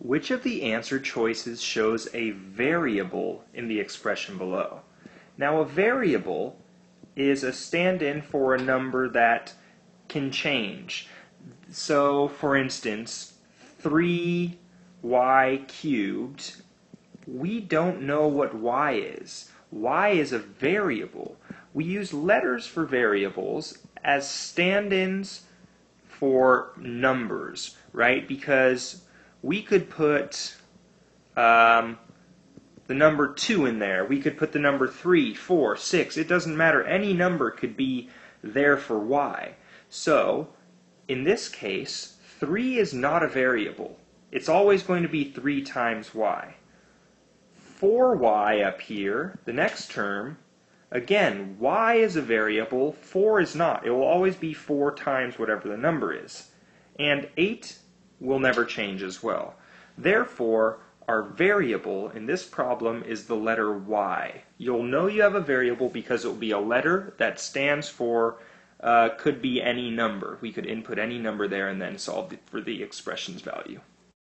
Which of the answer choices shows a variable in the expression below? Now a variable is a stand-in for a number that can change. So for instance, 3y cubed, we don't know what y is. y is a variable. We use letters for variables as stand-ins for numbers, right? Because we could put um, the number 2 in there. We could put the number 3, 4, 6. It doesn't matter. Any number could be there for y. So, in this case, 3 is not a variable. It's always going to be 3 times y. 4y up here, the next term, again, y is a variable, 4 is not. It will always be 4 times whatever the number is. And 8 will never change as well. Therefore, our variable in this problem is the letter y. You'll know you have a variable because it will be a letter that stands for, uh, could be any number. We could input any number there and then solve for the expression's value.